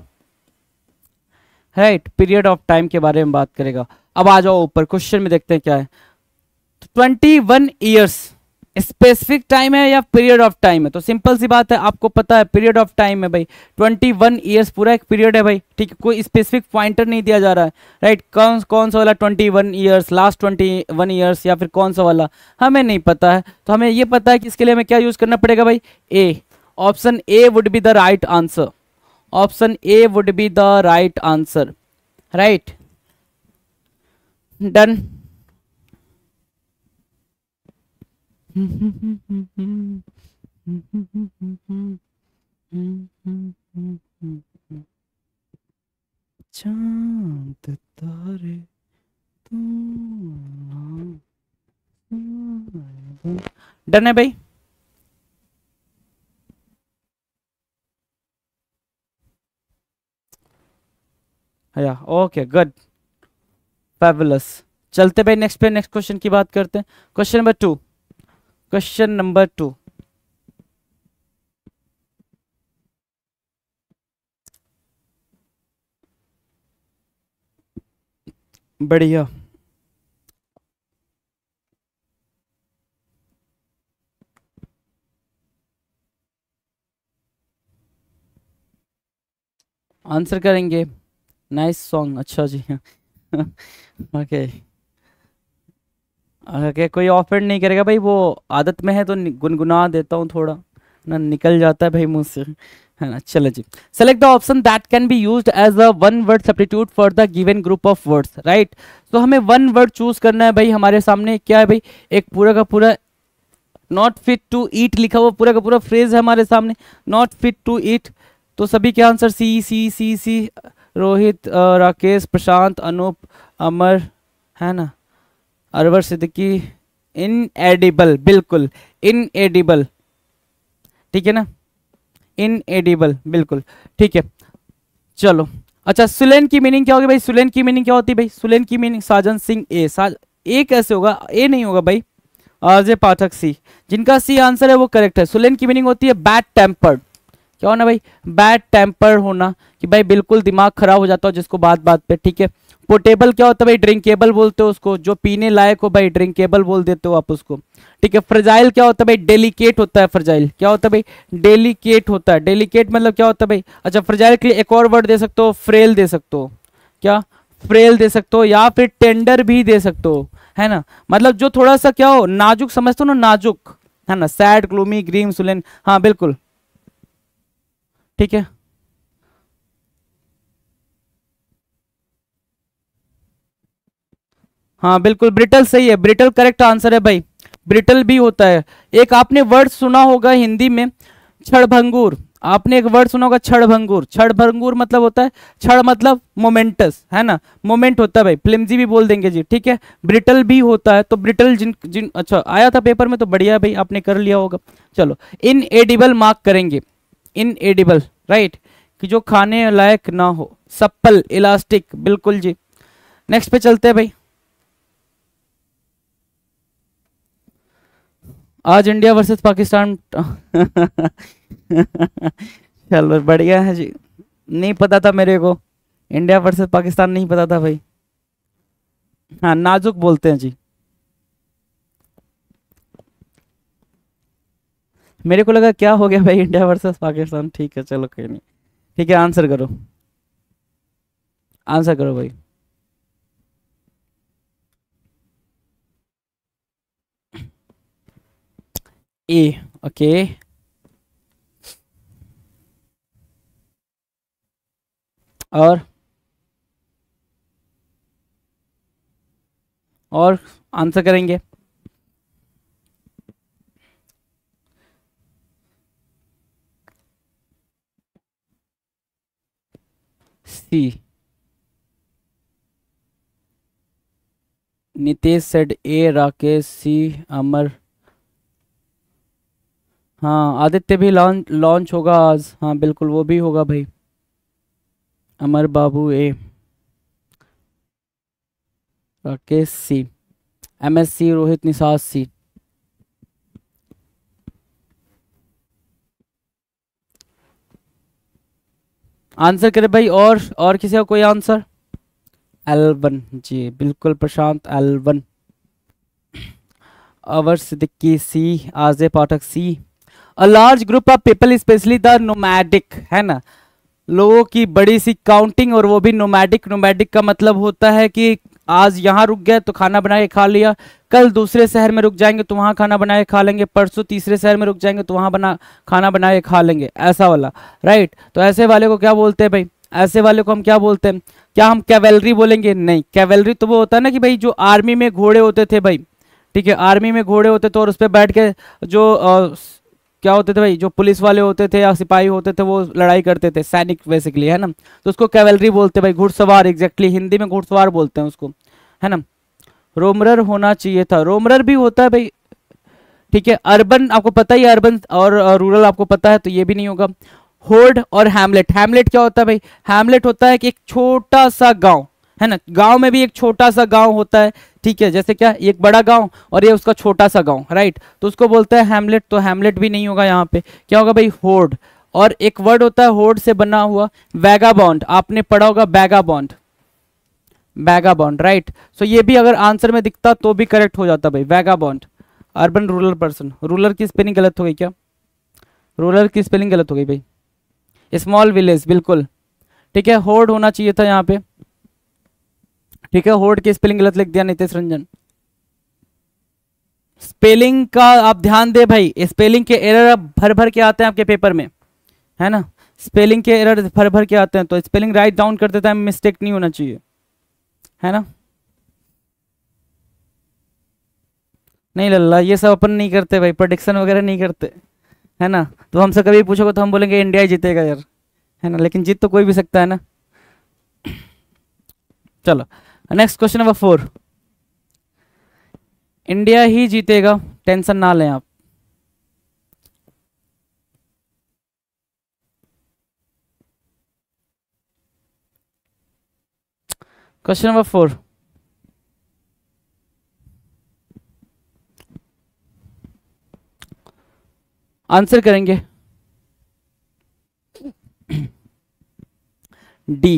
राइट पीरियड ऑफ़ टाइम के बारे में बात करेगा। अब आ जाओ ऊपर क्वेश्चन में देखते हैं क्या है। Twenty one years specific time है या पीरियड ऑफ़ टाइम है? तो सिंपल सी बात है, आपको पता है पीरियड ऑफ़ टाइम है भाई। ट्वेंटी वन ईयर्स पूरा एक पीरियड है भाई। ठीक है, कोई स्पेसिफिक पॉइंटर नहीं दिया जा रहा है। राइट कौन कौन सा वाला twenty one years last twenty one years या फिर कौन सा वाला? हमें नहीं पता है। तो हमें ये पता है कि इसके लिए हमें क्या यूज़ करना पड़ेगा भाई? A option A would be the right answer option A would be the right answer right done चाँद तारे डन है भाई। या ओके गुड फेबुलस चलते भाई नेक्स्ट पे नेक्स्ट क्वेश्चन की बात करते हैं। Question number two question number two बढ़िया। आंसर करेंगे। नाइस सॉन्ग अच्छा जी। *laughs* ओके ओके कोई ऑफ़र नहीं करेगा, भाई वो आदत में है तो गुनगुना देता हूँ थोड़ा। ना निकल जाता है भाई मुझसे। है ना? चलो जी। Select the option that can be used as a one word substitute for the given group of words right तो हमें वन वर्ड चूज़ करना है भाई हमारे सामने। क्या है भाई? एक पूरा का पूरा नॉट फिट टू ईट लिखा हुआ पूरा का पूरा फ्रेज है हमारे सामने। नॉट फिट टू ईट तो सभी के answer C C C C Rohit Rakesh, Prashant, Anoop, Amar, है ना? अरवर सिद्दीकी इन एडिबल बिल्कुल इन एडिबल ठीक है ना? इन एडिबल बिल्कुल, ठीक है। चलो अच्छा सुलेन की मीनिंग क्या होगी भाई? सुलेन की मीनिंग क्या होती है भाई? सुलेन की मीनिंग साजन सिंह ए साज ए कैसे होगा, ए नहीं होगा भाई, आरजे पाठक सी, जिनका सी आंसर है वो करेक्ट है। सुलेन की मीनिंग होती है बैड टेम्पर्ड क्या होना भाई? बैड टेम्पर होना, कि भाई बिल्कुल दिमाग खराब हो जाता हो जिसको बात बात पे, ठीक है? पोर्टेबल क्या होता है भाई? ड्रिंकेबल बोलते हो उसको। जो पीने लायक हो भाई, ड्रिंकेबल बोल देते हो आप उसको। ठीक है, फ्रजाइल क्या होता है भाई? डेलीकेट होता है फ्रजाइल। क्या होता है भाई? डेलीकेट होता है। डेलीकेट मतलब क्या होता है भाई? अच्छा फ्रजाइल के लिए एक और वर्ड दे सकते हो, फ्रेल दे सकते हो। क्या? फ्रेल दे सकते हो या फिर टेंडर भी दे सकते हो। है ना? मतलब जो थोड़ा सा क्या हो, नाजुक समझते हो ना, नाजुक। है ना? Sad, gloomy grim sullen. हाँ बिल्कुल। ठीक है? हाँ बिल्कुल, ब्रिटल सही है, ब्रिटल करेक्ट आंसर है भाई। ब्रिटल भी होता है। एक आपने वर्ड सुना होगा हिंदी में, क्षणभंगुर। आपने एक वर्ड सुना होगा छड़ भंगूर छड़ भंगूर मतलब होता है छड़ मतलब मोमेंटस है ना? मोमेंट होता है भाई फ्लिमजी भी बोल देंगे जी, ठीक है? ब्रिटल भी होता है तो ब्रिटल जिन जिन अच्छा आया था पेपर में तो बढ़िया भाई, आपने कर लिया होगा। चलो इन एडिबल मार्क करेंगे। इन एडिबल राइट कि जो खाने लायक ना हो, सप्पल इलास्टिक बिल्कुल जी। नेक्स्ट पे चलते हैं भाई। आज इंडिया वर्सेस पाकिस्तान चलो बढ़िया है जी। नहीं पता था मेरे को। इंडिया वर्सेस पाकिस्तान नहीं पता था भाई। हाँ नाजुक बोलते हैं जी। मेरे को लगा क्या हो गया भाई इंडिया वर्सेस पाकिस्तान ठीक है, चलो कोई नहीं। ठीक है आंसर करो। आंसर करो भाई। ए ओके और? और आंसर करेंगे। C Nitesh said A Rakesh C Amar. हाँ आदित्य भी लॉन्च लॉन्च होगा आज। हाँ बिल्कुल, वो भी होगा भाई। Amar Babu A. Rakesh C. M S C, Rohit निसास C. Answer करे भाई, और और किसी का कोई आंसर? एलवन। जी, बिल्कुल प्रशांत, L one. Abrar Siddiqui C, Ajay Pathak C. A large group of people specially the nomadic है ना? लोगों की बड़ी सी काउंटिंग और वो भी नोमैडिक नोमैडिक का मतलब होता है कि आज यहाँ रुक गए तो खाना बना के खा लिया। कल दूसरे शहर में रुक जाएँगे तो वहाँ खाना बना के खा लेंगे। परसों तीसरे शहर में रुक जाएँगे तो वहाँ बना, खाना बना के खा लेंगे। ऐसा वाला। राइट तो ऐसे वाले को क्या बोलते हैं भाई? ऐसे वाले को हम क्या बोलते हैं? क्या हम कैवेलरी बोलेंगे? नहीं। कैवेलरी तो वो होता है ना कि भाई जो आर्मी में घोड़े होते थे भाई। ठीक है आर्मी में घोड़े होते थे और उस पर बैठ के जो क्या होते थे भाई? जो पुलिस वाले होते थे या सिपाही होते थे, वो लड़ाई करते थे, सैनिक बेसिकली है ना? तो उसको कैवेलरी बोलते भाई, घुड़सवार एग्जैक्टली हिंदी में घुड़सवार बोलते हैं उसको, है ना? रोमरर होना चाहिए था। रोमरर भी होता है भाई, ठीक है? अर्बन, आपको पता ही अर्बन और रूरल आपको पता है तो ये भी नहीं होगा। होर्ड और हैमलेट। हैमलेट क्या होता है भाई? हैमलेट होता है कि एक छोटा सा गाँव, है ना? गाँव में भी एक छोटा सा गाँव होता है ठीक है, जैसे क्या, एक बड़ा गाँव और ये उसका छोटा सा गाँव राइट तो उसको बोलते हैं हैमलेट तो हैमलेट भी नहीं होगा यहाँ पे। क्या होगा भाई? होर्ड और एक वर्ड होता है होर्ड से बना हुआ वैगा बॉन्ड आपने पढ़ा होगा vagabond vagabond right so ये भी अगर आंसर में दिखता तो भी करेक्ट हो जाता भाई vagabond urban rural person rural की स्पेलिंग गलत हो गई क्या? रूरल की स्पेलिंग गलत हो गई भाई। स्मॉल विलेज बिल्कुल। ठीक है होर्ड होना चाहिए था यहाँ पे। ठीक है होर्ड की स्पेलिंग गलत लिख दिया नितेश रंजन स्पेलिंग का आप ध्यान दे भाई स्पेलिंग के एरर भर भर के आते हैं आपके पेपर में, है ना? स्पेलिंग के एरर भर भर के आते हैं तो स्पेलिंग राइट डाउन कर देता है मिस्टेक नहीं होना चाहिए, है ना? नहीं लल्ला, ये सब अपन नहीं करते भाई प्रोडिक्शन वगैरह नहीं करते, है ना? तो हमसे कभी पूछोगे तो हम बोलेंगे इंडिया ही जीतेगा यार, है ना? लेकिन जीत तो कोई भी सकता है ना? *clears throat* चलो। Next question number four India ही जीतेगा टेंशन ना लें आप. क्वेश्चन नंबर फोर आंसर करेंगे. *clears throat* डी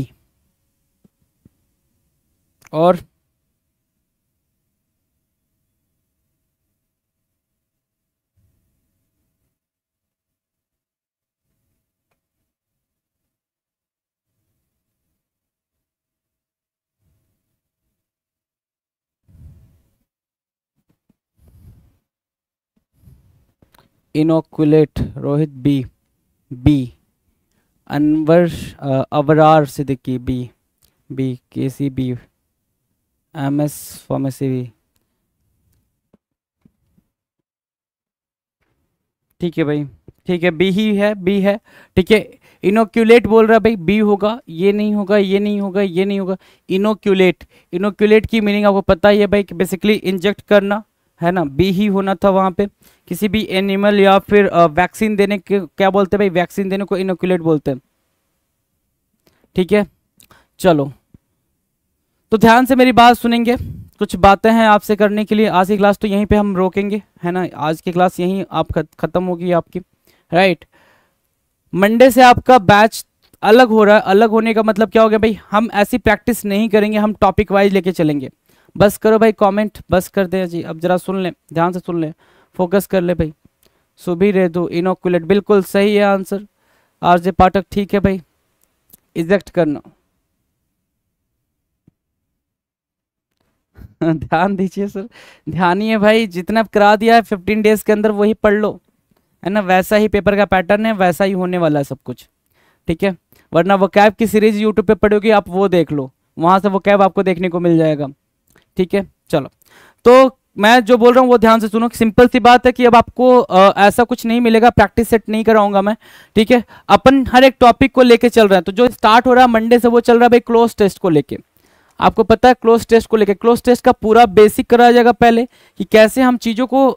और inoculate Rohit B B Anwar Abrar Siddiqui B B K C B M S pharmacy B ठीक है भाई, ठीक है बी ही है बी है, ठीक है। इनोक्यूलेट बोल रहा है भाई बी होगा, ये नहीं होगा, ये नहीं होगा, ये नहीं होगा। इनोक्यूलेट इनोक्यूलेट की मीनिंग आपको पता ही है भाई कि बेसिकली इंजेक्ट करना, है ना? बी ही होना था वहाँ पे। किसी भी एनिमल या फिर वैक्सीन देने के, क्या बोलते हैं भाई? वैक्सीन देने को इनोक्यूलेट बोलते हैं। ठीक है? चलो। तो ध्यान से मेरी बात सुनेंगे। कुछ बातें हैं आपसे करने के लिए। आज की क्लास तो यहीं पे हम रोकेंगे, है ना? आज की क्लास यहीं आप खत्म होगी आपकी। राइट मंडे से आपका बैच अलग हो रहा है। अलग होने का मतलब क्या हो गया भाई? हम ऐसी प्रैक्टिस नहीं करेंगे, हम टॉपिक वाइज लेके चलेंगे। बस करो भाई कमेंट बस कर दे जी। अब जरा सुन ले, ध्यान से सुन ले। फोकस कर ले भाई। सुबह रे दो। इनोकुलेट बिल्कुल सही है आंसर आरजे पाठक, ठीक है भाई। इजेक्ट करना। *laughs* ध्यान दीजिए सर। ध्यान ही है भाई जितना करा दिया है फिफ्टीन डेज़ के अंदर वही पढ़ लो। है ना? वैसा ही पेपर का पैटर्न है वैसा ही होने वाला है सब कुछ। ठीक है? वरना वो कैब की सीरीज़ यूट्यूब पे पढ़ोगी आप वो देख लो। वहाँ से वो कैब आपको देखने को मिल जाएगा। ठीक है? चलो। तो मैं जो बोल रहा हूँ वो ध्यान से सुनो। सिंपल सी बात है कि अब आपको आ, ऐसा कुछ नहीं मिलेगा। प्रैक्टिस सेट नहीं कराऊँगा मैं। ठीक है? अपन हर एक टॉपिक को लेके चल रहे हैं। तो जो स्टार्ट हो रहा है मंडे से वो चल रहा है भाई क्लोज टेस्ट को लेके। आपको पता है क्लोज टेस्ट को लेकर क्लोज टेस्ट का पूरा बेसिक कराया जाएगा पहले कि कैसे हम चीज़ों को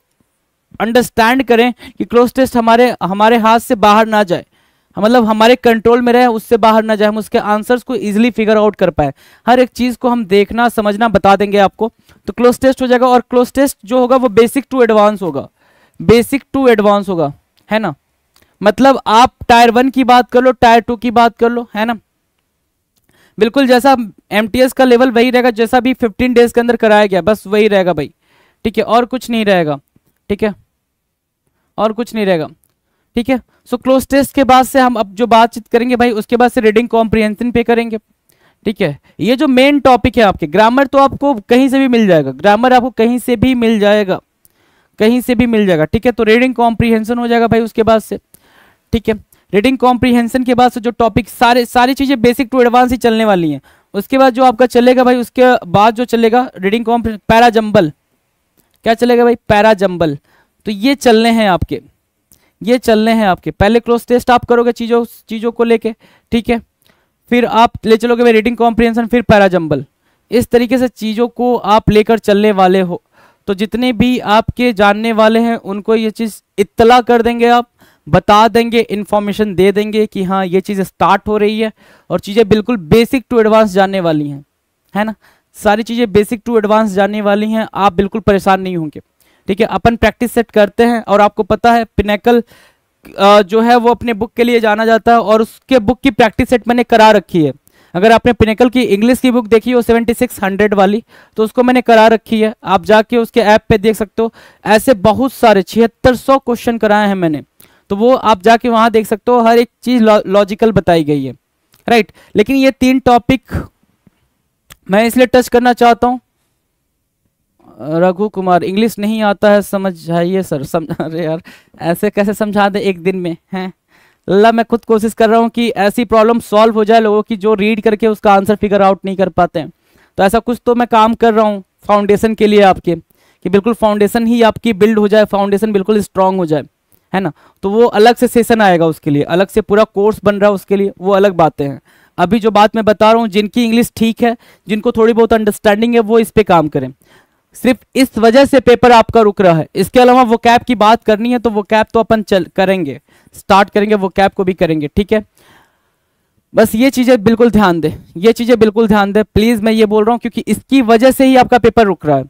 अंडरस्टैंड करें कि क्लोज टेस्ट हमारे हमारे हाथ से बाहर ना जाए। मतलब हमारे कंट्रोल में रहे, उससे बाहर ना जाए, हम उसके आंसर्स को इजीली फिगर आउट कर पाए। हर एक चीज़ को हम देखना, समझना, बता देंगे आपको। तो क्लोज टेस्ट हो जाएगा और क्लोज टेस्ट जो होगा वो बेसिक टू एडवांस होगा। बेसिक टू एडवांस होगा, है ना? मतलब आप टायर वन की बात कर लो टायर टू की बात कर लो, है ना? बिल्कुल जैसा एमटीएस का लेवल वही रहेगा जैसा भी 15 डेज़ के अंदर कराया गया, बस वही रहेगा भाई। ठीक है, और कुछ नहीं रहेगा। ठीक है, और कुछ नहीं रहेगा। ठीक है सो क्लोज टेस्ट के बाद से हम अब जो बातचीत करेंगे भाई, उसके बाद से रीडिंग कॉम्प्रिहेंशन पे करेंगे। ठीक है, ये जो मेन टॉपिक है आपके ग्रामर तो आपको कहीं से भी मिल जाएगा। ग्रामर आपको कहीं से भी मिल जाएगा। कहीं से भी मिल जाएगा। ठीक है तो रीडिंग कॉम्प्रिहेंशन हो जाएगा भाई उसके बाद से। ठीक है रीडिंग कॉम्प्रीहेंशन के बाद से जो टॉपिक सारे, सारी चीज़ें बेसिक टू एडवांस ही चलने वाली हैं। उसके बाद जो आपका चलेगा भाई, उसके बाद जो चलेगा रीडिंग पैरा जम्बल क्या चलेगा भाई? पैरा जम्बल तो ये चलने हैं आपके। ये चलने हैं आपके। पहले क्लोज टेस्ट आप करोगे चीज़ों चीज़ों को लेके, ठीक है? फिर आप ले चलोगे भाई रीडिंग कॉम्प्रीहेंशन फिर पैरा जम्बल इस तरीके से चीज़ों को आप लेकर चलने वाले हो। तो जितने भी आपके जानने वाले हैं, उनको ये चीज़ इतला कर देंगे आप। बता देंगे इन्फॉर्मेशन दे देंगे कि हाँ ये चीज़ स्टार्ट हो रही है और चीज़ें बिल्कुल बेसिक टू एडवांस जानने वाली हैं, है ना? सारी चीज़ें बेसिक टू एडवांस जानने वाली हैं, आप बिल्कुल परेशान नहीं होंगे। ठीक है, अपन प्रैक्टिस सेट करते हैं और आपको पता है पिनेकल जो है वो अपने बुक के लिए जाना जाता है और उसके बुक की प्रैक्टिस सेट मैंने करा रखी है। अगर आपने पिनेकल की इंग्लिश की बुक देखी हो सेवेंटी सिक्स हंड्रेड वाली तो उसको मैंने करा रखी है। आप जाके उसके ऐप पे देख सकते हो, ऐसे बहुत सारे छिहत्तर सौ क्वेश्चन कराए हैं मैंने। तो वो आप जाके वहाँ देख सकते हो, हर एक चीज़ लॉजिकल बताई गई है। राइट लेकिन ये तीन टॉपिक मैं इसलिए टच करना चाहता हूँ। रघु कुमार इंग्लिश नहीं आता है, समझाइए सर समझ, अरे यार, ऐसे कैसे समझा दे एक दिन में, हैं? अल्लाह, मैं खुद कोशिश कर रहा हूँ कि ऐसी प्रॉब्लम सॉल्व हो जाए लोगों की जो रीड करके उसका आंसर फिगर आउट नहीं कर पाते हैं। तो ऐसा कुछ तो मैं काम कर रहा हूँ फाउंडेशन के लिए आपके, कि बिल्कुल फाउंडेशन ही आपकी बिल्ड हो जाए फाउंडेशन बिल्कुल स्ट्रांग हो जाए। है ना? तो वो अलग से सेशन आएगा उसके लिए, अलग से पूरा कोर्स बन रहा है उसके लिए, वो अलग बातें हैं। अभी जो बात मैं बता रहा हूँ, जिनकी इंग्लिश ठीक है, जिनको थोड़ी बहुत अंडरस्टैंडिंग है, वो इस पे काम करें। सिर्फ़ इस वजह से पेपर आपका रुक रहा है। इसके अलावा वो कैब की बात करनी है तो वो कैब तो अपन चल, करेंगे। स्टार्ट करेंगे वो कैब को भी करेंगे, ठीक है? बस ये चीज़ें बिल्कुल ध्यान दे, ये चीज़ें बिल्कुल ध्यान दे। प्लीज़ मैं ये बोल रहा हूँ, क्योंकि इसकी वजह से ही आपका पेपर रुक रहा है।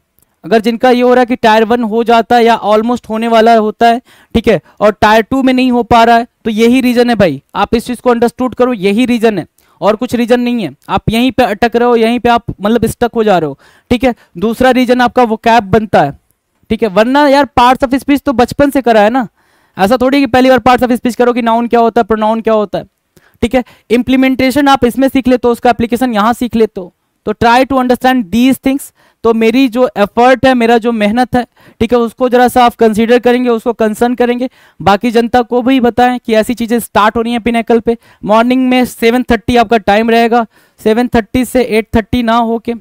अगर जिनका ये हो रहा है कि टायर वन हो जाता है या ऑलमोस्ट होने वाला होता है, ठीक है, और टायर टू में नहीं हो पा रहा है तो यही रीजन है भाई। आप इस चीज़ को अंडरस्टूड करो, यही रीजन है। और कुछ रीजन नहीं है। आप यहीं पे अटक रहे हो, यहीं पे आप मतलब स्टक हो जा रहे हो, ठीक है? दूसरा रीजन आपका वो कैप बनता है, ठीक है? वरना यार पार्ट्स ऑफ़ स्पीच तो बचपन से करा है ना। ऐसा थोड़ी कि पहली बार पार्ट्स ऑफ़ स्पीच करो कि नाउन क्या होता है प्रोनाउन क्या होता है, ठीक है? इंप्लीमेंटेशन आप इसमें सीख ले तो उसका एप्लीकेशन यहाँ सीख ले तो try to understand these things तो मेरी जो एफर्ट है, मेरा जो मेहनत है, ठीक है, उसको जरा सा आप कंसीडर करेंगे, उसको कंसर्न करेंगे। बाकी जनता को भी बताएँ कि ऐसी चीज़ें स्टार्ट हो रही हैं पिनेकल पे। मॉर्निंग में 7:30 आपका टाइम रहेगा। 7:30 से 8:30 ना होके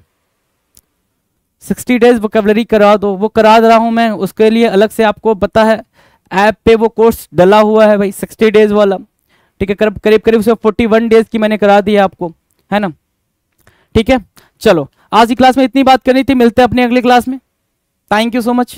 सिक्सटी डेज़ वोकेबलरी करा दो। वो करा रहा हूँ मैं, उसके लिए अलग से आपको पता है ऐप पे वो कोर्स डला हुआ है भाई सिक्सटी डेज़ वाला। ठीक है करीब करीब से फोर्टी डेज़ की मैंने करा दी है आपको, है ना? ठीक है? चलो आज की क्लास में इतनी बात करनी थी, मिलते हैं अपनी अगली क्लास में। Thank you so much